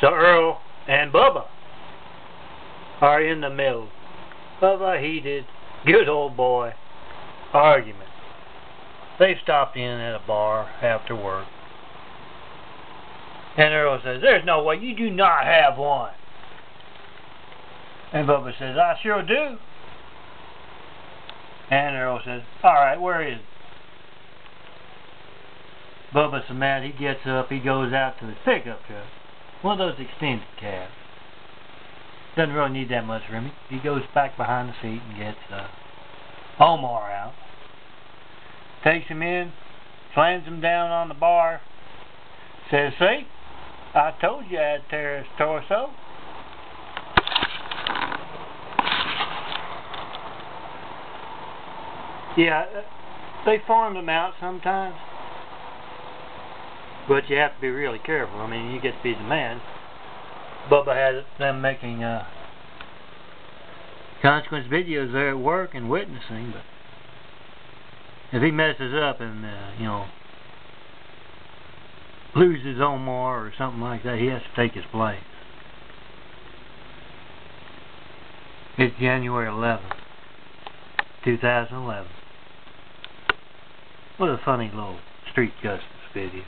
So Earl and Bubba are in the middle of a heated, good old boy argument. They stopped in at a bar after work. And Earl says, There's no way you do not have one. And Bubba says, I sure do. And Earl says, Alright, where is it? Bubba's so mad, he gets up, he goes out to his pickup truck. One of those extended cabs. Doesn't really need that much room. He goes back behind the seat and gets uh, Omar out. Takes him in, slams him down on the bar, says, See, I told you I'd had terrorist torso. Yeah, they farm them out sometimes. But you have to be really careful. I mean, you get to be the man. Bubba had them making uh, consequence videos there at work and witnessing, but if he messes up and, uh, you know, loses Omar or something like that, he has to take his place. It's January 11th, 2011. What a funny little street justice video.